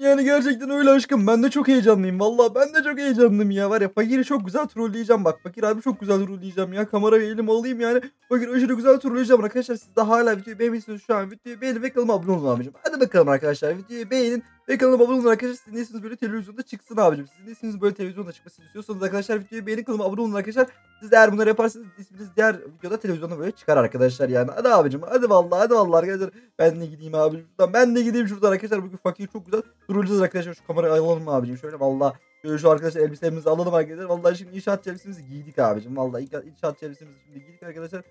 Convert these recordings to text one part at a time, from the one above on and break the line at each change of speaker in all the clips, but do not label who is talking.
Yani gerçekten öyle aşkım. Ben de çok heyecanlıyım. Valla ben de çok heyecanlıyım ya. Var ya fakiri çok güzel trolleyeceğim bak. Fakir abi çok güzel trolleyeceğim ya. Kamerayı elime alayım yani. Fakir aşırı güzel trolleyeceğim arkadaşlar. Siz de hala videoyu beğenmişsiniz şu an. Videoyu beğenin ve kanalıma abone abicim. Hadi bakalım arkadaşlar. Videoyu beğenin ve kanalıma abone olun arkadaşlar. Sizin de isminiz böyle televizyonda çıksın abicim. Sizin de isminiz böyle televizyonda çıkmasını istiyorsanız arkadaşlar videoyu beğenin kanalıma abone olun arkadaşlar. Siz eğer bunları yaparsanız isminiz diğer videoda televizyonda böyle çıkar arkadaşlar yani. Hadi abicim hadi vallahi hadi vallahi arkadaşlar. Ben de gideyim abicim şuradan. Ben de gideyim şuradan arkadaşlar. Bugün fakir çok güzel trolleyeceğiz arkadaşlar. Şu kamerayı alalım abicim şöyle vallahi. Şöyle şu arkadaşlar elbiselerimizi alalım arkadaşlar. Vallahi şimdi inşaat elbisemizi giydik abicim. Vallahi inşaat elbisemizi şimdi giydik arkadaşlar.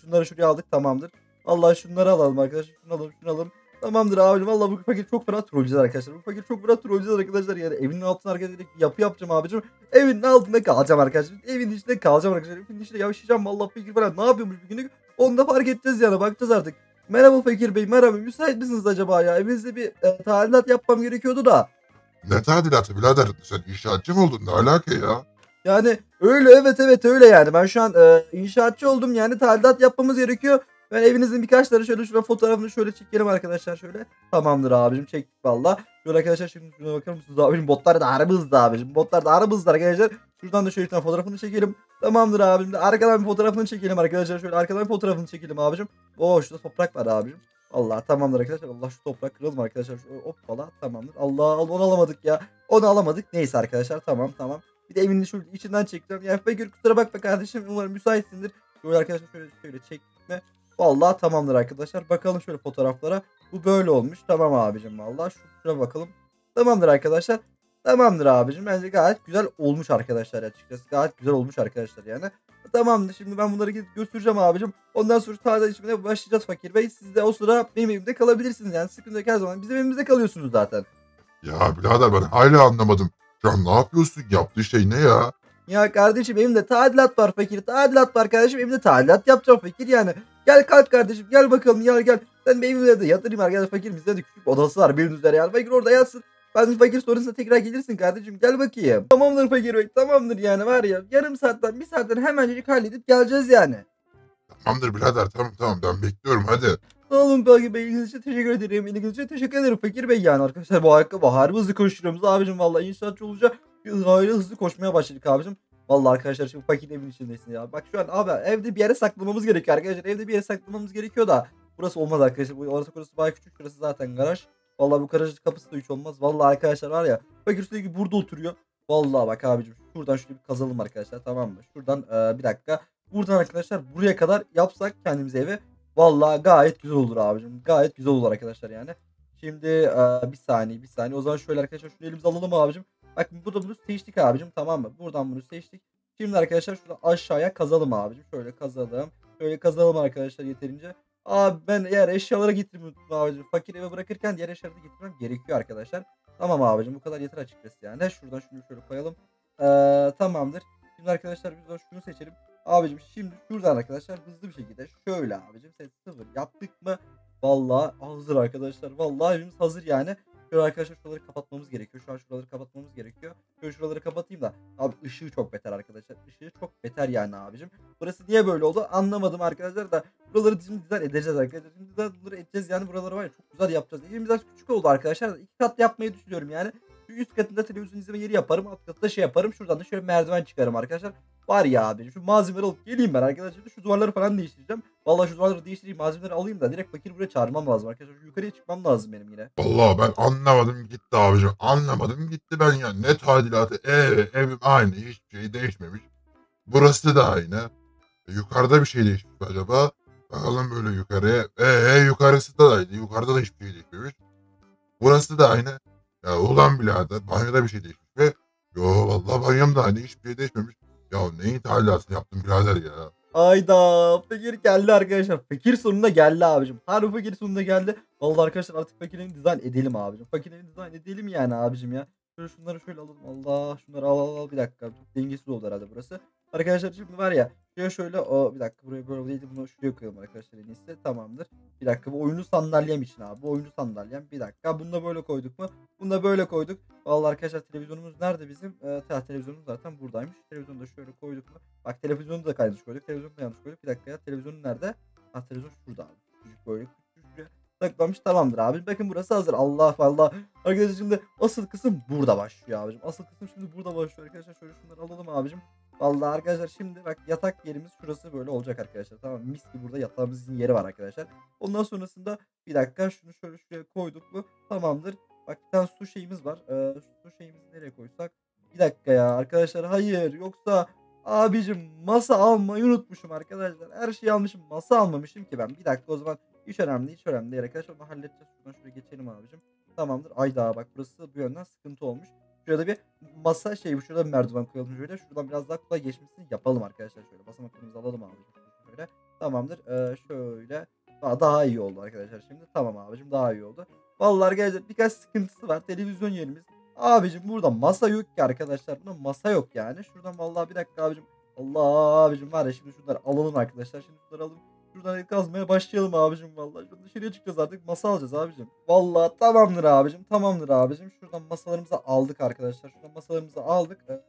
Şunları şuraya aldık tamamdır. Vallahi şunları alalım arkadaşlar. Şunu alalım şunu alalım. Tamamdır abicim. Vallahi bu fakir çok fena trolleyeceğiz arkadaşlar. Bu fakir çok fena trolleyeceğiz arkadaşlar. Yani evinin altına arkadaşlar direkt yapı yapacağım abicim. Evin altında kalacağım arkadaşlar. Evin içinde kalacağım arkadaşlar. Evin içinde yaşayacağım. Vallahi fakir falan ne yapıyormuş bir günlük. Onu da fark edeceğiz yani. Bakacağız artık. Merhaba Fakir Bey. Merhaba. Müsait misiniz acaba ya? Evinizde bir e, tadilat yapmam gerekiyordu da.
Ne tadilatı birader? Sen inşaatçı mı oldun? Ne alaka ya?
Yani öyle evet evet öyle yani. Ben şu an e, inşaatçı oldum yani tadilat yapmamız gerekiyor. Ben evinizin birkaç tane şöyle şurada fotoğrafını şöyle çekelim arkadaşlar şöyle. Tamamdır abicim çektik valla. Şöyle arkadaşlar şimdi şuna bakar mısınız abicim botlar da harbi hızlı abicim. Botlar da harbi hızlı arkadaşlar. Şuradan da şöyle fotoğrafını çekelim. Tamamdır abicim. Arkadan bir fotoğrafını çekelim arkadaşlar. Şöyle arkadan bir fotoğrafını çekelim abicim. Oo şurada toprak var abicim. Allah tamamdır arkadaşlar. Allah şu toprak kıralım arkadaşlar. Şu, hoppala tamamdır. Allah onu alamadık ya. Onu alamadık. Neyse arkadaşlar tamam tamam. Bir de evinin şöyle içinden çekeceğim. Ya Fakir kusura bakma kardeşim. Umarım müsaitsindir. Şöyle arkadaşlar şöyle şöyle çekme. Vallahi tamamdır arkadaşlar. Bakalım şöyle fotoğraflara. Bu böyle olmuş. Tamam abicim vallahi. Şu- Şuna bakalım. Tamamdır arkadaşlar. Tamamdır abicim. Bence gayet güzel olmuş arkadaşlar açıkçası. Gayet güzel olmuş arkadaşlar yani. Tamamdır. Şimdi ben bunları gidip götüreceğim abicim. Ondan sonra tarla içmeye başlayacağız Fakir Bey. Siz de o sıra benim evimde kalabilirsiniz yani. Sıkıntı yok her zaman. Bizim evimizde kalıyorsunuz zaten.
Ya birader ben hala anlamadım. An ne yapıyorsun? Yaptığı şey ne ya?
Ya kardeşim evimde tadilat var fakir. Tadilat var kardeşim. Evimde tadilat yapacağım fakir yani. Gel kalk kardeşim gel bakalım gel gel. Sen benim evimde de yatırayım arkadaşlar fakir. Bizde de küçük odası var benim üzere yani. Fakir orada yatsın. Ben fakir sonrasında tekrar gelirsin kardeşim. Gel bakayım. Tamamdır fakir bey. Tamamdır yani var ya. Yarım saatten bir saatten hemencecik halledip geleceğiz yani.
Tamamdır birader tamam tamam ben bekliyorum hadi.
Sağ olun Fakir Bey. İlginiz için teşekkür ederim. İlginiz için teşekkür ederim Fakir Bey yani. Arkadaşlar bu ayakkabı harbi hızlı koşturuyoruz abicim. Vallahi inşaatçı olunca gayet hızlı koşmaya başladık abicim. Vallahi arkadaşlar şimdi fakir evin içindesin ya. Bak şu an abi evde bir yere saklamamız gerekiyor arkadaşlar. Evde bir yere saklamamız gerekiyor da. Burası olmaz arkadaşlar. Bu orası burası bayağı küçük. Şurası zaten garaj. Vallahi bu garajın kapısı da hiç olmaz. Vallahi arkadaşlar var ya. Fakir sürekli burada oturuyor. Vallahi bak abicim. Şuradan şöyle bir kazalım arkadaşlar tamam mı? Şuradan e, bir dakika. Buradan arkadaşlar buraya kadar yapsak kendimize evi. Vallahi gayet güzel olur abicim. Gayet güzel olur arkadaşlar yani. Şimdi e, bir saniye bir saniye. O zaman şöyle arkadaşlar şunu elimize alalım abicim. Bak burada bunu seçtik abicim tamam mı? Buradan bunu seçtik. Şimdi arkadaşlar şurada aşağıya kazalım abicim. Şöyle kazalım. Şöyle kazalım arkadaşlar yeterince. Abi ben eğer eşyalara getirmeyi abicim. Fakir eve bırakırken diğer eşyaları da getirmem gerekiyor arkadaşlar. Tamam abicim bu kadar yeter açıkçası yani. Şuradan şunu şöyle koyalım. Ee, tamamdır. Şimdi arkadaşlar biz de şunu seçelim. Abicim şimdi şuradan arkadaşlar hızlı bir şekilde şöyle abicim sıfır yaptık mı? Vallahi hazır arkadaşlar. Vallahi evimiz hazır yani. Şöyle arkadaşlar şuraları kapatmamız gerekiyor. Şu an şuraları kapatmamız gerekiyor. Şöyle şuraları kapatayım da. Abi ışığı çok beter arkadaşlar. Işığı çok beter yani abicim. Burası niye böyle oldu anlamadım arkadaşlar da. Buraları şimdi dizayn edeceğiz arkadaşlar. Şimdi dizayn bunları edeceğiz yani buraları var ya çok güzel yapacağız. Evimiz biraz küçük oldu arkadaşlar. da iki katlı yapmayı düşünüyorum yani. Şu üst katında televizyon izleme yeri yaparım. Alt katta şey yaparım. Şuradan da şöyle merdiven çıkarım arkadaşlar. Var ya abi şu malzemeleri alıp geleyim ben arkadaşlar. Şu duvarları falan değiştireceğim. Vallahi şu duvarları değiştireyim malzemeleri alayım da direkt fakir buraya çağırmam lazım arkadaşlar. Şu yukarıya çıkmam lazım benim yine.
Vallahi ben anlamadım gitti abicim. Anlamadım gitti ben ya. Ne tadilatı? Ev, evim aynı. Hiçbir şey değişmemiş. Burası da aynı. E, yukarıda bir şey değişmiş mi acaba? Bakalım böyle yukarıya. Eee yukarısı da aynı. Yukarıda da hiçbir şey değişmemiş. Burası da aynı. Ya ulan birader banyoda bir şey değişmiş ve yo vallahi banyom da aynı hiçbir şey değişmemiş. Ya neyin tadilatını yaptım birader ya.
Ayda fakir geldi arkadaşlar. Fakir sonunda geldi abicim. Harbi fakir sonunda geldi. Vallahi arkadaşlar artık fakirin dizayn edelim abicim. Fakirin dizayn edelim yani abicim ya. Şöyle şunları şöyle alalım. Allah şunları al al al bir dakika. Dengesiz oldu herhalde burası. Arkadaşlar şimdi var ya şöyle şöyle o bir dakika buraya böyle değil bunu şuraya koyalım arkadaşlar en iyisi tamamdır. Bir dakika bu oyunu sandalyem için abi. Bu oyunu sandalyem. Bir dakika. Bunu da böyle koyduk mu? Bunu da böyle koyduk. Vallahi arkadaşlar televizyonumuz nerede bizim? Ee, televizyonumuz zaten buradaymış. Televizyonu da şöyle koyduk mu? Bak televizyonu da yanlış koyduk. Televizyonu da yanlış koyduk. Bir dakika ya televizyonun nerede? Ha televizyon şurada abi. Küçücük böyle küçücük şuraya. saklanmış. Tamamdır abi. Bakın burası hazır. Allah Allah. Arkadaşlar şimdi asıl kısım burada başlıyor abicim. Asıl kısım şimdi burada başlıyor arkadaşlar. Şöyle şunları alalım abicim. Vallahi arkadaşlar şimdi bak yatak yerimiz şurası böyle olacak arkadaşlar. Tamam mis gibi burada yatağımızın yeri var arkadaşlar. Ondan sonrasında bir dakika şunu şöyle şuraya koyduk mu tamamdır. Bak bir tane su şeyimiz var. Ee, su şeyimizi nereye koysak? Bir dakika ya arkadaşlar hayır yoksa abicim masa almayı unutmuşum arkadaşlar. Her şeyi almışım masa almamışım ki ben. Bir dakika o zaman hiç önemli hiç önemli değil arkadaşlar. Onu halledeceğiz. Şuradan şuraya geçelim abicim. Tamamdır. Ayda bak burası bu yönden sıkıntı olmuş. Şurada bir masa şey şurada bir merdiven koyalım şöyle. Şuradan biraz daha kolay geçmesini yapalım arkadaşlar şöyle. Basamaklarımızı alalım abicim. Şöyle. Tamamdır. Ee, şöyle. Daha, daha iyi oldu arkadaşlar şimdi. Tamam abicim daha iyi oldu. Vallahi arkadaşlar birkaç sıkıntısı var. Televizyon yerimiz. Abicim burada masa yok ki arkadaşlar. Burada masa yok yani. Şuradan vallahi bir dakika abicim. Allah abicim var ya şimdi şunları alalım arkadaşlar. Şimdi şunları alalım. Şuradan kazmaya başlayalım abicim vallahi. Şuradan dışarıya çıkacağız artık masa alacağız abicim. Vallahi tamamdır abicim. Tamamdır abicim. Şuradan masalarımızı aldık arkadaşlar. Şuradan masalarımızı aldık. Ee,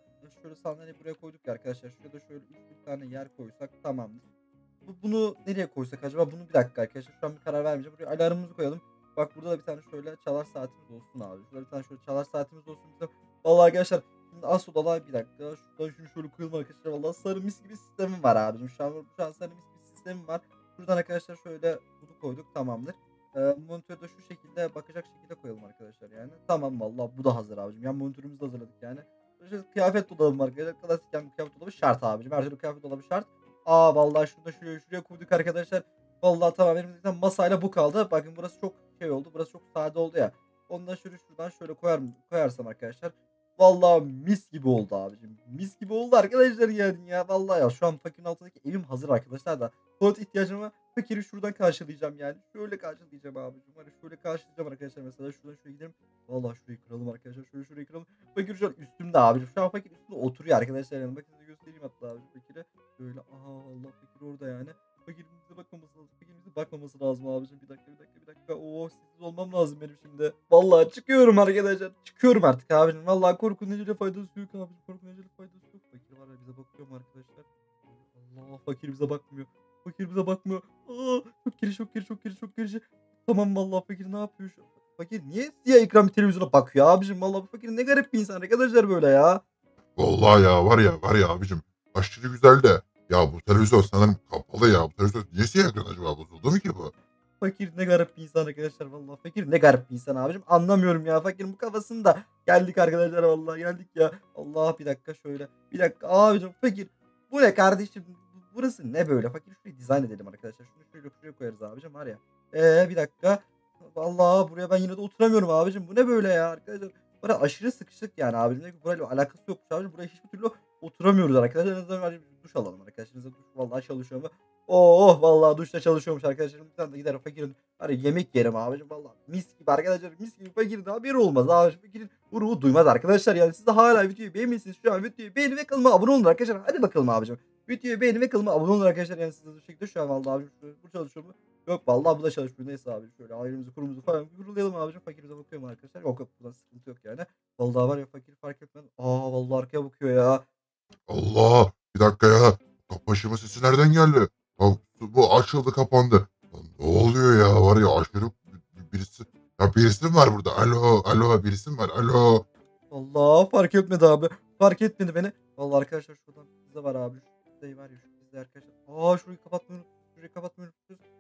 şöyle sandalye buraya koyduk ya arkadaşlar. Şurada şöyle üç bir tane yer koysak tamamdır. Bu, bunu nereye koysak acaba? Bunu bir dakika arkadaşlar. Şu an bir karar vermeyeceğim. Buraya alarmımızı koyalım. Bak burada da bir tane şöyle çalar saatimiz olsun abi. Şurada bir tane şöyle çalar saatimiz olsun bizim. Vallahi arkadaşlar şimdi as odalar bir dakika. Şuradan şunu şöyle koyalım arkadaşlar. Vallahi sarı mis gibi sistemim var abicim. Şu an, şu an sarı mis gibi sistemim var. Şuradan arkadaşlar şöyle bunu koyduk tamamdır. Ee, monitörü de şu şekilde bakacak şekilde koyalım arkadaşlar yani. Tamam vallahi bu da hazır abicim. Yan monitörümüzü de hazırladık yani. İşte kıyafet dolabı arkadaşlar. Klasik yani kıyafet dolabı şart abicim. Her türlü kıyafet dolabı şart. Aa vallahi şurada şuraya şuraya koyduk arkadaşlar. Vallahi tamam benim zaten masayla bu kaldı. Bakın burası çok şey oldu. Burası çok sade oldu ya. Ondan şöyle şuradan şöyle koyar koyarsam arkadaşlar. Vallahi mis gibi oldu abicim. Mis gibi oldu arkadaşlar yani ya. Vallahi ya şu an fakirin altındaki evim hazır arkadaşlar da. Tuvalet ihtiyacımı fakiri şuradan karşılayacağım yani. Şöyle karşılayacağım abicim. Hani şöyle karşılayacağım arkadaşlar mesela. Şuradan şuraya gidelim. Vallahi şurayı kıralım arkadaşlar. Şöyle şurayı kıralım. Fakir şu an üstümde abicim. Şu an fakir üstünde oturuyor arkadaşlar yani. Bakın size göstereyim hatta abicim fakire. Şöyle aha Allah fakir orada yani. Fakirimize bakmaması lazım. Fakirimize bakmaması lazım abicim. Bir dakika bir dakika bir dakika. Oo sessiz olmam lazım benim şimdi. Vallahi çıkıyorum arkadaşlar. Çıkıyorum artık abicim. Vallahi korkunun ecele faydası yok abicim. Korkunun ecele faydası yok. Fakir var ya bize bakıyor mu arkadaşlar? Allah fakir bize bakmıyor. Fakir bize bakmıyor. Aa, çok geri çok geri çok geri çok geri. Tamam vallahi fakir ne yapıyor şu? Fakir niye siyah ekran bir televizyona bakıyor abicim? Vallahi fakir ne garip bir insan arkadaşlar böyle ya.
Vallahi ya var ya var ya abicim. Aşırı güzel de. Ya bu televizyon sanırım kapalı ya. Bu televizyon niye siyah ekran acaba bozuldu mu ki bu?
Fakir ne garip bir insan arkadaşlar vallahi. Fakir ne garip bir insan abicim. Anlamıyorum ya. Fakirin bu kafasında. Geldik arkadaşlar vallahi geldik ya. Allah bir dakika şöyle. Bir dakika abicim fakir. Bu ne kardeşim? Bu- Burası ne böyle? Fakir şurayı dizayn edelim arkadaşlar. Şunu şöyle şuraya koyarız abicim var ya. Ee bir dakika. Vallahi buraya ben yine de oturamıyorum abicim. Bu ne böyle ya arkadaşlar? Buraya aşırı sıkıştık yani abicim. Burayla alakası yokmuş abicim. Buraya hiçbir türlü oturamıyoruz arkadaşlar. En azından duş alalım arkadaşlar. En azından duş vallahi çalışıyor mu? Oh vallahi duşta çalışıyormuş arkadaşlar. Tane de gider fakirin ya yemek yerim abicim vallahi mis gibi arkadaşlar mis gibi fakirin haberi olmaz abicim. Fakirin ruhu duymaz arkadaşlar yani siz de hala videoyu beğenmişsiniz şu an videoyu beğenin ve kanalıma abone olun arkadaşlar. Hadi bakalım abicim. Videoyu beğenin ve kanalıma abone olun arkadaşlar yani siz de bu şekilde şu an vallahi abicim bu çalışıyor mu? Yok vallahi bu da çalışmıyor neyse abi şöyle ailemizi kurumuzu falan kurulayalım abicim fakirimize bakıyorum arkadaşlar. Yok yok buradan sıkıntı yok yani. Vallahi var ya fakir fark etmez. Aa vallahi arkaya bakıyor ya.
Allah bir dakika ya. Topbaşımın sesi nereden geldi? Ya, bu açıldı kapandı. Lan ne oluyor ya var ya aşırı bir- birisi. Ya birisi mi var burada? Alo alo birisi mi var? Alo.
Allah fark etmedi abi. Fark etmedi beni. Vallahi arkadaşlar şuradan pizza var abi. Pizzayı var ya şu arkadaşlar. Aa şurayı kapatmayı unuttuk. Şurayı.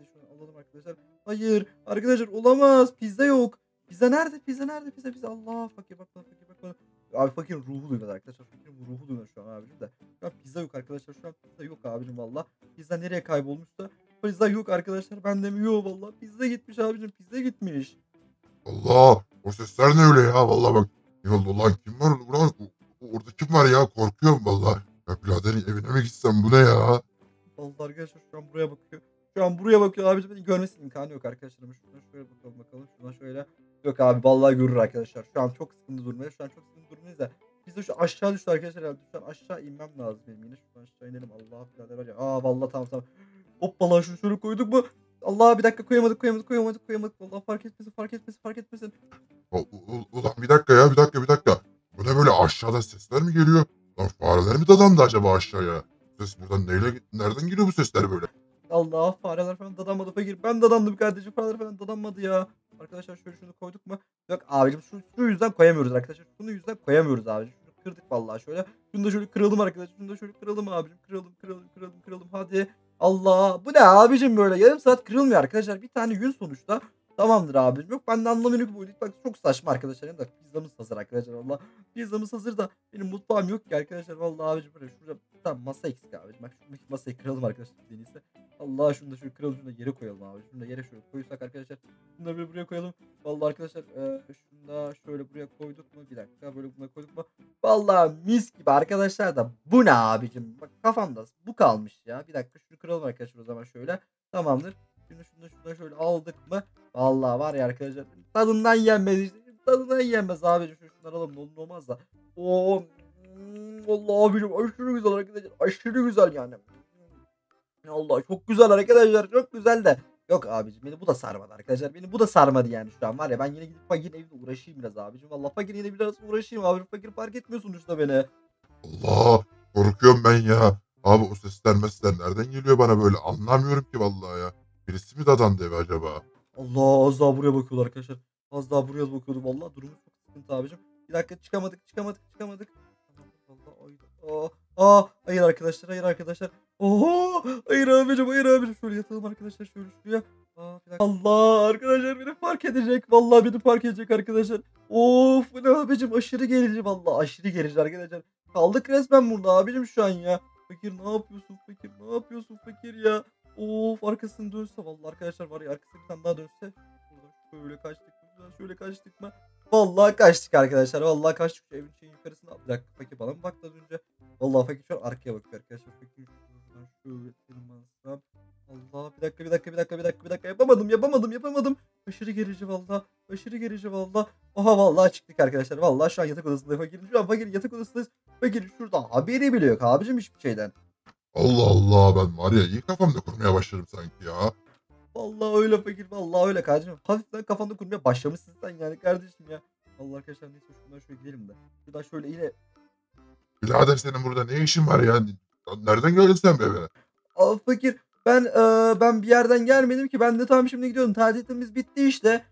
Biz şunu alalım arkadaşlar. Hayır arkadaşlar olamaz. Pizza yok. Pizza nerede? Pizza nerede? Pizza pizza. Allah fakir bak bana fakir bak. Abi fakir ruhu duymadı arkadaşlar. Fakirin ruhu duymadı şu an abicim de. Şu an pizza yok arkadaşlar. Şu an pizza yok abicim valla. Pizza nereye kaybolmuşsa. Pizza yok arkadaşlar. Bende mi yok valla. Pizza gitmiş abicim. Pizza gitmiş.
Allah o sesler ne öyle ya? Vallahi bak. Ya lan kim var? Ulan, orada kim var ya? Korkuyorum vallahi. Ya biraderin evine mi gitsem bu ne ya?
Vallahi arkadaşlar şu an buraya bakıyor. Şu an buraya bakıyor abicim beni görmesinin imkanı yok arkadaşlar şuradan şöyle bakalım bakalım şuradan şöyle. Yok abi vallahi görür arkadaşlar. Şu an çok sıkıntı durumdayız. Şu an çok sıkıntı durumdayız da. Biz de şu aşağı düştü arkadaşlar. Yani. Şu an aşağı inmem lazım benim yine. Şuradan aşağı inelim. Allah birader var ya. Aa vallahi tamam tamam. Hoppala şunu şöyle koyduk mu? Allah bir dakika koyamadık koyamadık koyamadık koyamadık. Vallahi fark etmesin fark etmesin fark etmesin.
U- u- Ulan bir dakika ya bir dakika bir dakika. Bu ne böyle aşağıda sesler mi geliyor? Lan fareler mi dadandı acaba aşağıya? Ses buradan neyle, nereden geliyor bu sesler böyle?
Allah fareler falan dadanmadı fakir. Ben dadandım kardeşim. Fareler falan dadanmadı ya. Arkadaşlar şöyle şunu koyduk mu? Yok abicim şu, şu yüzden koyamıyoruz arkadaşlar. Şunu yüzden koyamıyoruz abicim. Şunu kırdık vallahi şöyle. Şunu da şöyle kıralım arkadaşlar. Şunu da şöyle kıralım abicim. Kıralım kıralım kıralım kıralım. Hadi. Allah. Bu ne abicim böyle? Yarım saat kırılmıyor arkadaşlar. Bir tane yün sonuçta. Tamamdır abicim. Yok ben de anlamıyorum ki bu oyunu. Bak çok saçma arkadaşlar. Hem de pizzamız hazır arkadaşlar. Valla pizzamız hazır da benim mutfağım yok ki arkadaşlar. Vallahi abicim böyle şurada tam masa eksik abicim. Bak şuradaki masayı kıralım arkadaşlar. En iyisi. Allah şunu da şöyle kıralım. Şunu da yere koyalım abi. Şunu da yere şöyle koysak arkadaşlar. Şunu da böyle buraya koyalım. Vallahi arkadaşlar e, şunu da şöyle buraya koyduk mu? Bir dakika böyle buna koyduk mu? Vallahi mis gibi arkadaşlar da bu ne abicim? Bak kafamda bu kalmış ya. Bir dakika şunu kıralım arkadaşlar o zaman şöyle. Tamamdır. Şunu şunu şunu şöyle aldık mı? Vallahi var ya arkadaşlar. Tadından yenmez işte. Tadından yenmez abicim. Şunu şunları alalım. Ne olmaz da. Oo. Mm, Allah abicim aşırı güzel arkadaşlar. Aşırı güzel yani. Allah çok güzel arkadaşlar. Çok güzel de. Yok abicim beni bu da sarmadı arkadaşlar. Beni bu da sarmadı yani şu an var ya. Ben yine gidip fakirin evinde uğraşayım biraz abicim. Valla fakir yine biraz uğraşayım abicim. Fakir fark etmiyor sonuçta beni.
Allah korkuyorum ben ya. Abi o sesler mesler nereden geliyor bana böyle anlamıyorum ki vallahi ya. Birisi mi dadandı eve acaba?
Allah az daha buraya bakıyorlar arkadaşlar. Az daha buraya bakıyordum. Vallahi durumumuz çok sıkıntı abicim. Bir dakika çıkamadık çıkamadık çıkamadık. Aa, aa hayır arkadaşlar hayır arkadaşlar. Oho hayır abicim hayır abicim. Şöyle yatalım arkadaşlar şöyle şuraya. Allah arkadaşlar beni fark edecek. Vallahi beni fark edecek arkadaşlar. Of bu ne abicim aşırı gerici vallahi aşırı gerici arkadaşlar. Kaldık resmen burada abicim şu an ya. Fakir ne yapıyorsun fakir ne yapıyorsun fakir ya. Of arkasını dönse vallahi arkadaşlar var ya arkasına bir tane daha dönse. Şöyle kaçtık şöyle kaçtık mı? Vallahi kaçtık arkadaşlar. Vallahi kaçtık evin şeyin yukarısına. Bir dakika fakir bana mı baktı az önce? Vallahi fakir şu an arkaya bakıyor arkadaşlar. Fakir şuradan şöyle. Allah bir dakika bir dakika bir dakika bir dakika bir dakika yapamadım yapamadım yapamadım. Aşırı gerici vallahi. Aşırı gerici vallahi. Aha vallahi çıktık arkadaşlar. Vallahi şu an yatak odasındayım fakirin. Şu an fakirin yatak odasındayız. Fakir şurada haberi bile yok abicim hiçbir şeyden.
Allah Allah ben var ya iyi kafamda kurmaya başladım sanki ya.
Vallahi öyle fakir. Vallahi öyle kardeşim. Hafiften kafanda kurmaya başlamışsın sen yani kardeşim ya. Allah arkadaşlar neyse şuradan şöyle gidelim de. Şuradan şöyle yine.
Birader senin burada ne işin var ya? Nereden geldin sen be eve?
Aa, fakir ben eee, ben bir yerden gelmedim ki. Ben de tam şimdi gidiyorum. Tatilimiz bitti işte.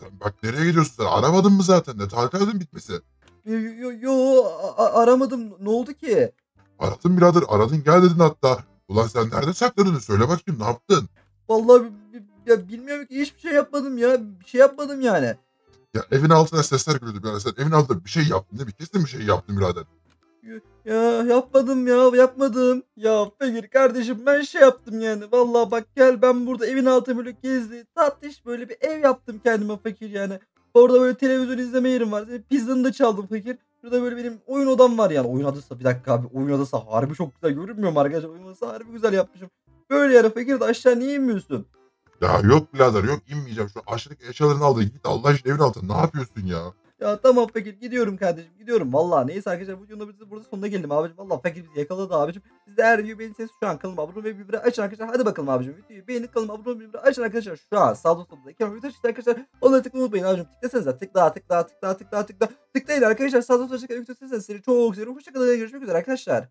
Sen bak nereye gidiyorsun sen? Aramadın mı zaten? Ne tatilin bitmesi?
Yo, yo, yo aramadım. Ne oldu ki?
Aradın birader aradın gel dedin hatta. Ulan sen nerede sakladın? Söyle bakayım ne yaptın?
Vallahi bi- bi- ya bilmiyorum ki hiçbir şey yapmadım ya. Bir şey yapmadım yani.
Ya evin altına sesler geliyordu birader. Sen evin altında bir şey yaptın değil mi? Kesin bir şey yaptın birader.
Ya yapmadım ya yapmadım. Ya Fakir kardeşim ben şey yaptım yani. Vallahi bak gel ben burada evin altı böyle gezdi. Tatlış böyle bir ev yaptım kendime Fakir yani. Orada böyle televizyon izleme yerim var. Senin Pizzanı da çaldım Fakir. Şurada böyle benim oyun odam var yani. Oyun odası bir dakika abi. Oyun odası harbi çok güzel görünmüyor mu arkadaşlar? Oyun odası harbi güzel yapmışım. Böyle yani Fakir de aşağı niye inmiyorsun?
Ya yok birader yok inmeyeceğim. Şu aşağıdaki eşyalarını al da git Allah aşkına evin altına. Ne yapıyorsun ya?
Ya tamam Fakir gidiyorum kardeşim gidiyorum. Vallahi neyse arkadaşlar bu videonun biz burada sonuna geldim abicim. Vallahi Fakir bizi yakaladı abicim. Siz de eğer videoyu beğendiyseniz şu an kanalıma abone ve bildirimleri açın arkadaşlar. Hadi bakalım abicim. Videoyu beğenip kanalıma abone ve bildirimleri açın arkadaşlar. Şu an sağda solda ekran video çıktı arkadaşlar. Onları tıklamayı unutmayın abicim. Tıklasanıza tıkla tıkla tıkla tıkla tıkla tıkla. Tıklayın arkadaşlar. Sağda solda çıkan video seni çok seviyorum. Hoşçakalın. Görüşmek üzere arkadaşlar.